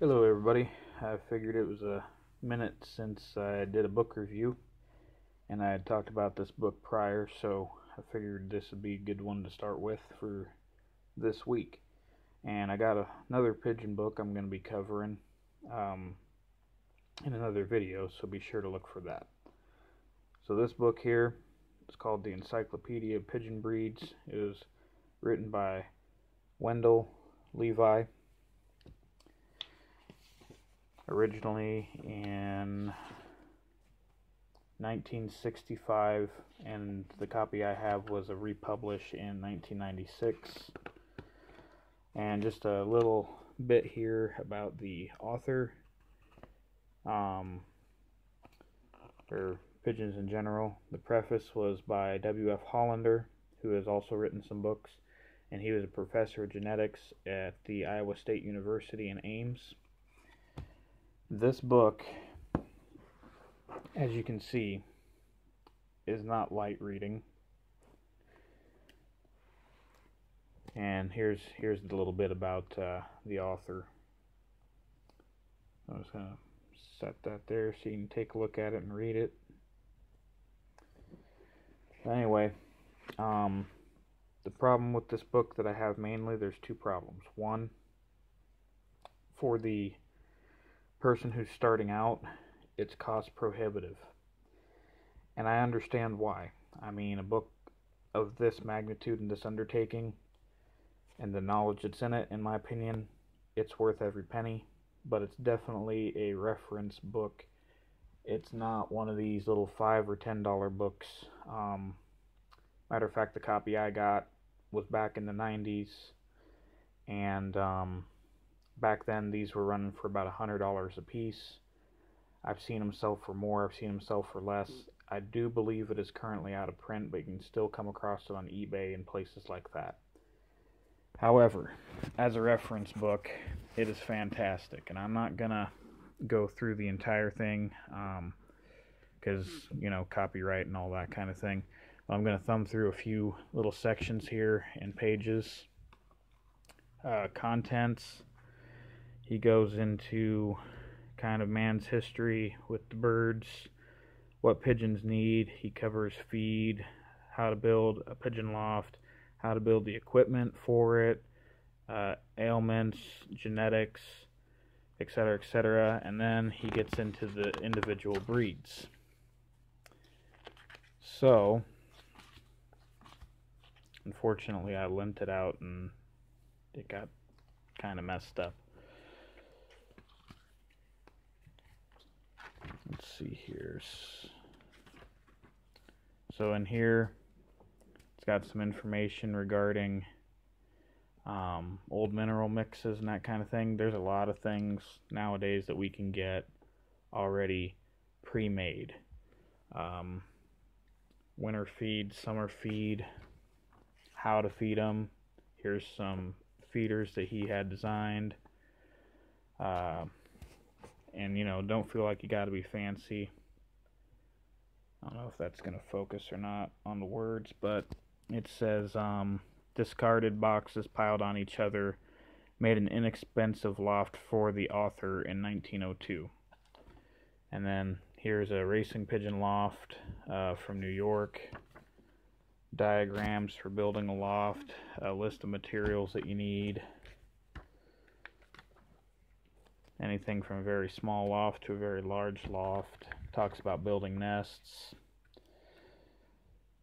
Hello, everybody. I figured it was a minute since I did a book review, and I had talked about this book prior, so I figured this would be a good one to start with for this week. And I got a, another pigeon book I'm going to be covering um, in another video, so be sure to look for that. So this book here is called The Encyclopedia of Pigeon Breeds. It was written by Wendell Levi originally in 1965 and the copy I have was a republish in 1996 and just a little bit here about the author um, or pigeons in general. The preface was by W.F. Hollander who has also written some books and he was a professor of genetics at the Iowa State University in Ames this book, as you can see, is not light reading. And here's here's a little bit about uh, the author. I'm just gonna set that there so you can take a look at it and read it. Anyway, um, the problem with this book that I have mainly, there's two problems. One, for the person who's starting out, it's cost prohibitive. And I understand why. I mean, a book of this magnitude and this undertaking and the knowledge that's in it, in my opinion, it's worth every penny. But it's definitely a reference book. It's not one of these little five or ten dollar books. Um, matter of fact, the copy I got was back in the 90s, and um, Back then, these were running for about a $100 a piece. I've seen them sell for more, I've seen them sell for less. I do believe it is currently out of print, but you can still come across it on eBay and places like that. However, as a reference book, it is fantastic, and I'm not going to go through the entire thing because, um, you know, copyright and all that kind of thing. I'm going to thumb through a few little sections here and pages. Uh, contents, he goes into kind of man's history with the birds, what pigeons need. He covers feed, how to build a pigeon loft, how to build the equipment for it, uh, ailments, genetics, etc., etc. And then he gets into the individual breeds. So, unfortunately, I lent it out and it got kind of messed up. Let's see here. So in here, it's got some information regarding um, old mineral mixes and that kind of thing. There's a lot of things nowadays that we can get already pre-made. Um, winter feed, summer feed, how to feed them. Here's some feeders that he had designed. Uh, and you know don't feel like you got to be fancy. I don't know if that's going to focus or not on the words but it says um, discarded boxes piled on each other made an inexpensive loft for the author in 1902 and then here's a racing pigeon loft uh, from New York. Diagrams for building a loft a list of materials that you need anything from a very small loft to a very large loft. Talks about building nests,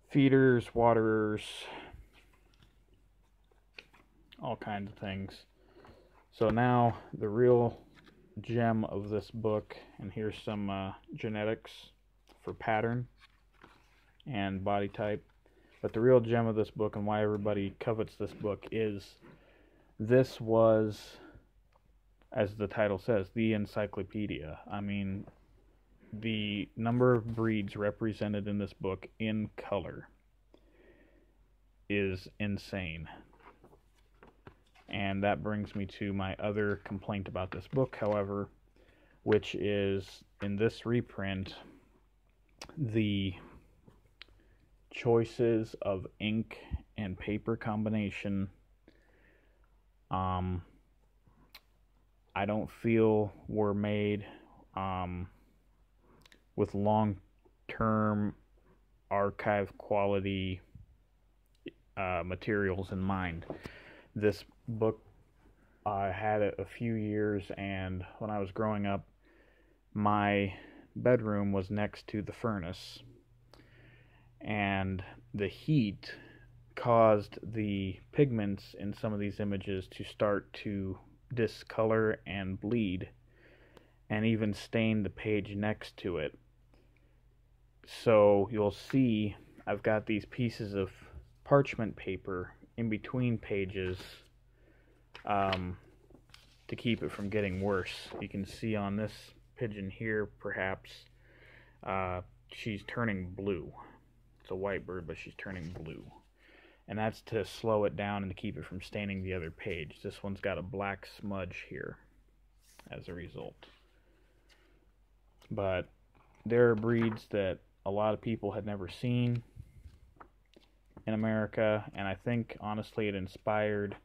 feeders, waterers, all kinds of things. So now the real gem of this book, and here's some uh, genetics for pattern and body type. But the real gem of this book and why everybody covets this book is this was as the title says, the encyclopedia. I mean, the number of breeds represented in this book in color is insane. And that brings me to my other complaint about this book, however, which is in this reprint, the choices of ink and paper combination um, I don't feel were made um, with long term archive quality uh, materials in mind. This book I had it a few years, and when I was growing up, my bedroom was next to the furnace, and the heat caused the pigments in some of these images to start to discolor and bleed, and even stain the page next to it. So you'll see I've got these pieces of parchment paper in between pages um, to keep it from getting worse. You can see on this pigeon here, perhaps, uh, she's turning blue. It's a white bird, but she's turning blue. And that's to slow it down and to keep it from staining the other page. This one's got a black smudge here as a result. But there are breeds that a lot of people had never seen in America, and I think honestly it inspired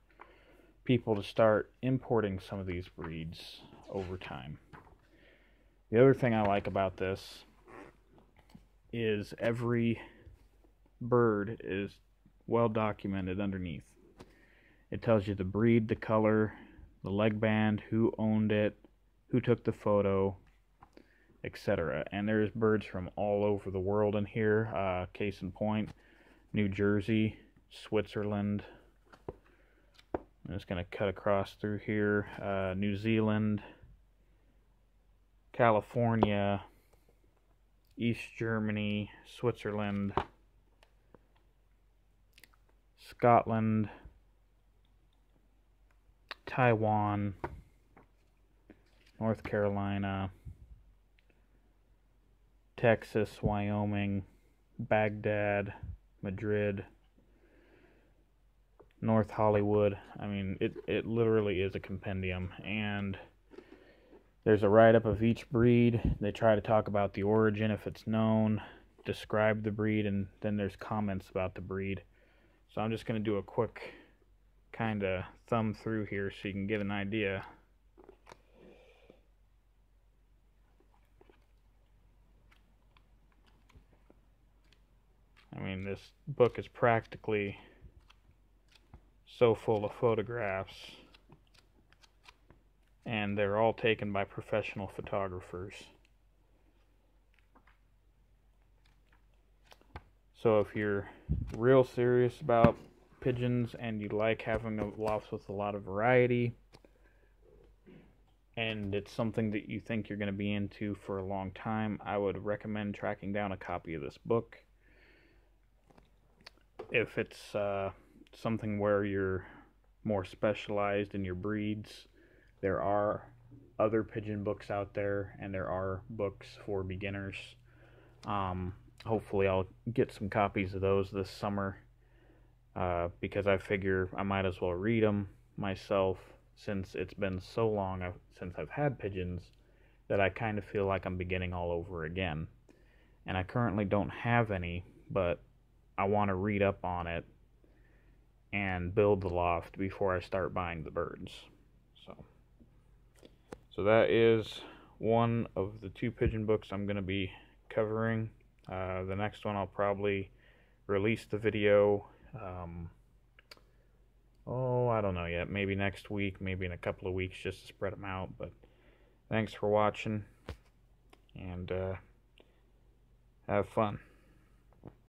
people to start importing some of these breeds over time. The other thing I like about this is every bird is well documented underneath. It tells you the breed, the color, the leg band, who owned it, who took the photo, etc. And there's birds from all over the world in here. Uh, case in point, New Jersey, Switzerland, I'm just going to cut across through here. Uh, New Zealand, California, East Germany, Switzerland, Scotland, Taiwan, North Carolina, Texas, Wyoming, Baghdad, Madrid, North Hollywood. I mean, it it literally is a compendium, and there's a write up of each breed. They try to talk about the origin if it's known, describe the breed, and then there's comments about the breed. So I'm just going to do a quick kind of thumb through here so you can get an idea. I mean, this book is practically so full of photographs and they're all taken by professional photographers. So if you're real serious about pigeons and you like having a loft with a lot of variety and it's something that you think you're going to be into for a long time, I would recommend tracking down a copy of this book. If it's uh, something where you're more specialized in your breeds. There are other pigeon books out there, and there are books for beginners. Um, hopefully, I'll get some copies of those this summer uh, because I figure I might as well read them myself since it's been so long since I've had pigeons that I kind of feel like I'm beginning all over again. And I currently don't have any, but I want to read up on it and build the loft before I start buying the birds. So, so that is one of the two pigeon books I'm going to be covering. Uh, the next one I'll probably release the video. Um, oh, I don't know yet. Maybe next week, maybe in a couple of weeks, just to spread them out. But thanks for watching, and uh, have fun.